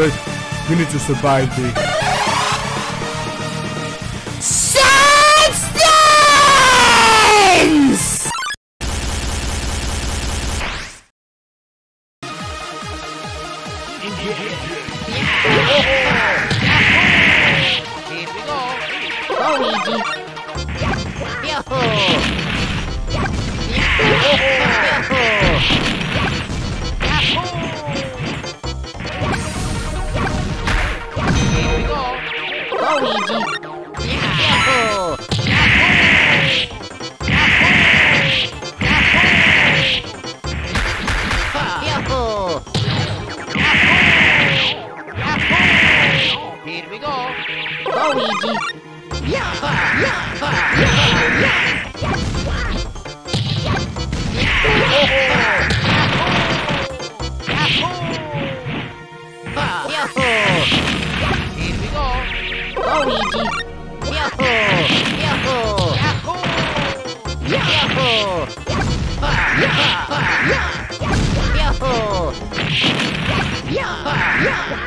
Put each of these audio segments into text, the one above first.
But we need to survive the Substance! Here we go. Luigi! Yahoo! Luigi! Yahoo! Yahoo! Here we go. Luigi! Yahoo! Here we go. Luigi! Yahoo! Yahoo! Yahoo! Yahoo!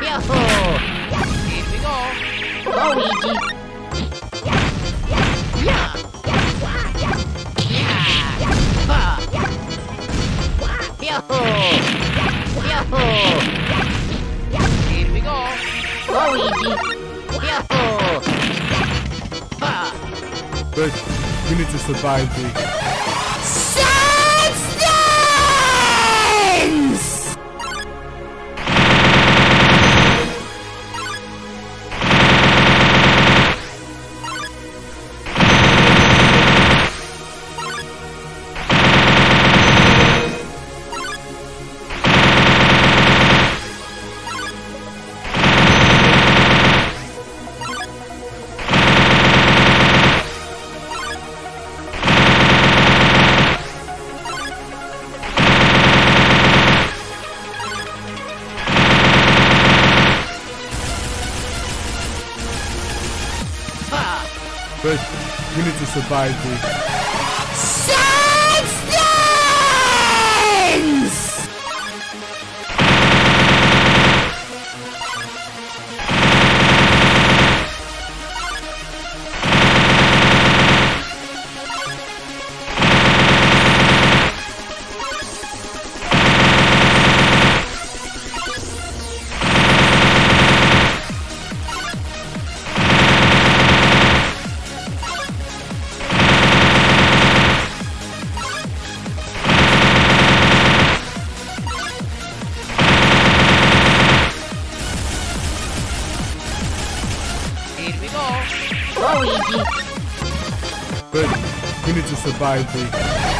Yahoo! Here we go. Luigi! We need to survive the we need to survive the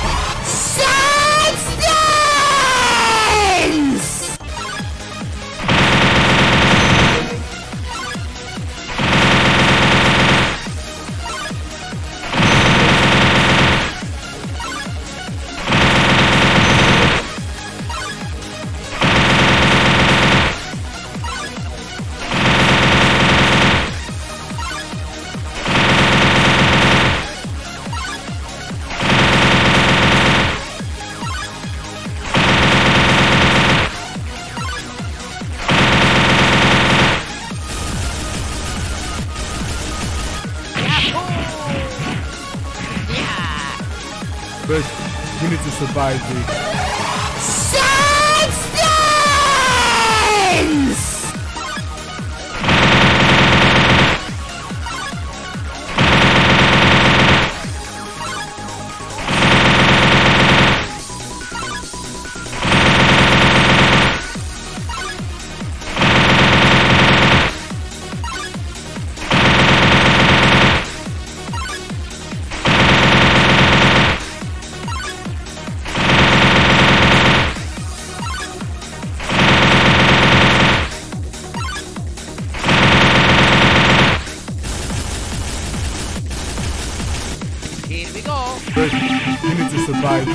but we need to survive the Here we go. but we need to survive the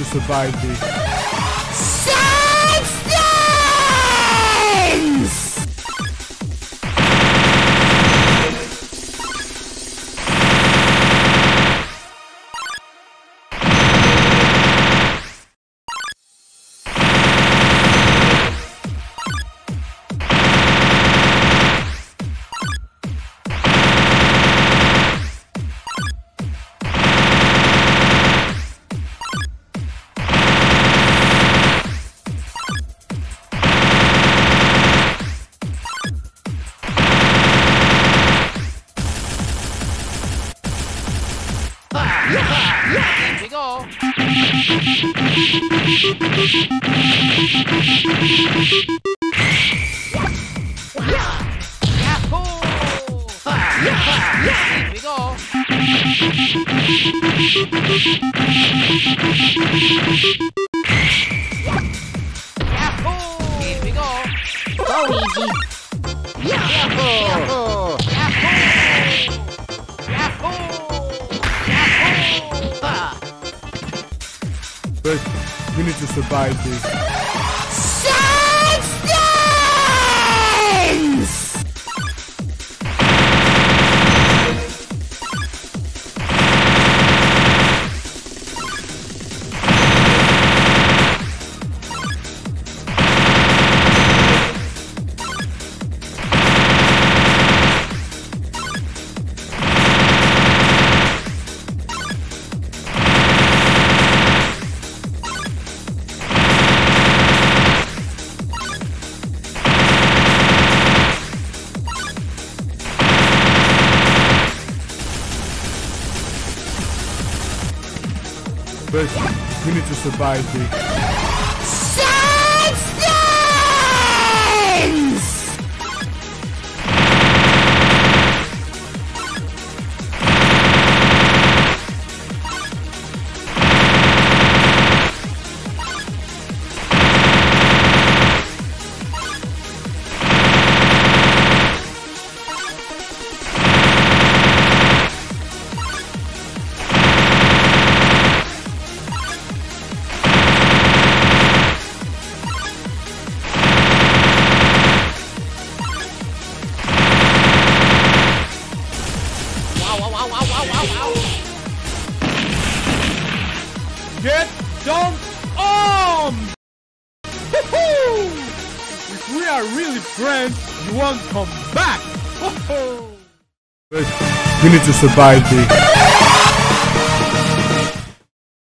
to survive the Yahoo! Here we go. Luigi! Yahoo! Yahoo! Yahoo! Yahoo! but you need to survive the but you need to survive the Get dumped on! If we are really friends, you won't come back! we need to survive the